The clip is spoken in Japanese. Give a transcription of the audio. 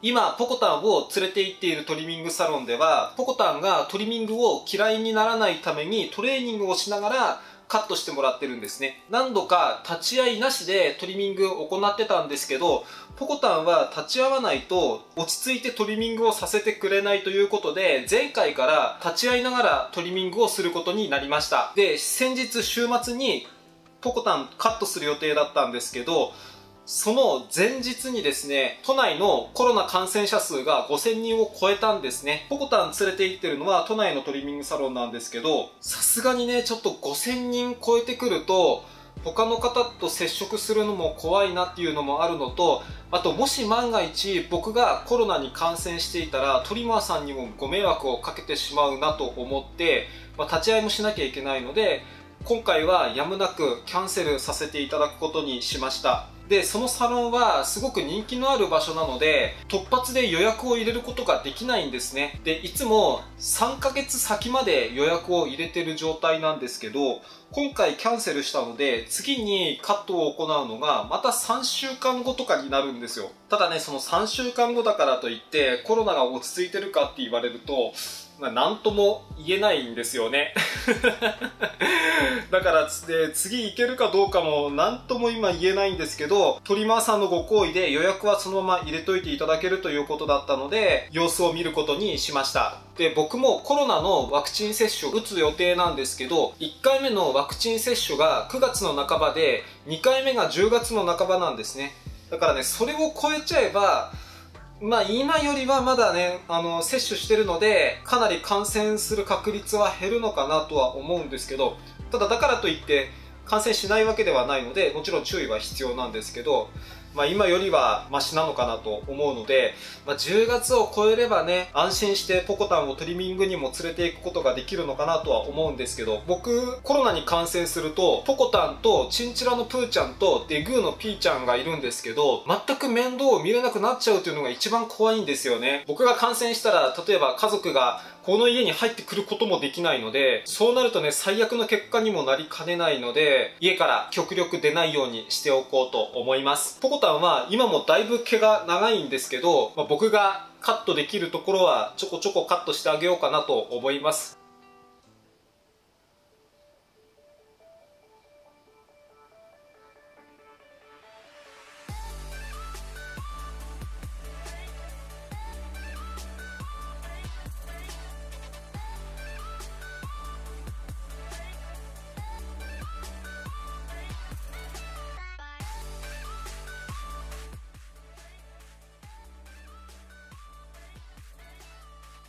今、ポコタンを連れて行っているトリミングサロンでは、ポコタンがトリミングを嫌いにならないためにトレーニングをしながらカットしてもらってるんですね。何度か立ち会いなしでトリミングを行ってたんですけど、ポコタンは立ち会わないと落ち着いてトリミングをさせてくれないということで、前回から立ち会いながらトリミングをすることになりました。で、先日週末にポコタンカットする予定だったんですけど、その前日にですね、都内のコロナ感染者数が5000人を超えたんですね。ポコタン連れて行ってるのは都内のトリミングサロンなんですけど、さすがにね、ちょっと5000人超えてくると、他の方と接触するのも怖いなっていうのもあるのと、あともし万が一僕がコロナに感染していたらトリマーさんにもご迷惑をかけてしまうなと思って、まあ、立ち会いもしなきゃいけないので、今回はやむなくキャンセルさせていただくことにしました。で、そのサロンはすごく人気のある場所なので、突発で予約を入れることができないんですね。で、いつも3ヶ月先まで予約を入れてる状態なんですけど、今回キャンセルしたので、次にカットを行うのがまた3週間後とかになるんですよ。ただね、その3週間後だからといってコロナが落ち着いてるかって言われると、まあ、なんとも言えないんですよね。だから、で、次行けるかどうかもなんとも今言えないんですけど、トリマーさんのご好意で予約はそのまま入れといていただけるということだったので、様子を見ることにしました。で、僕もコロナのワクチン接種を打つ予定なんですけど、1回目のワクチン接種が9月の半ばで、2回目が10月の半ばなんですね。だからね、それを超えちゃえば、まあ今よりはまだね、あの、接種してるので、かなり感染する確率は減るのかなとは思うんですけど、ただだからといって感染しないわけではないので、もちろん注意は必要なんですけど、まあ、今よりはマシなのかなと思うので、まあ、10月を超えればね、安心してポコタンをトリミングにも連れていくことができるのかなとは思うんですけど、僕、コロナに感染すると、ポコタンとチンチラのプーちゃんとデグーのピーちゃんがいるんですけど、全く面倒を見れなくなっちゃうというのが一番怖いんですよね。僕が感染したら、例えば家族がこの家に入ってくることもできないので、そうなるとね、最悪の結果にもなりかねないので、家から極力出ないようにしておこうと思います。ポコタンは今もだいぶ毛が長いんですけど、まあ、僕がカットできるところはちょこちょこカットしてあげようかなと思います。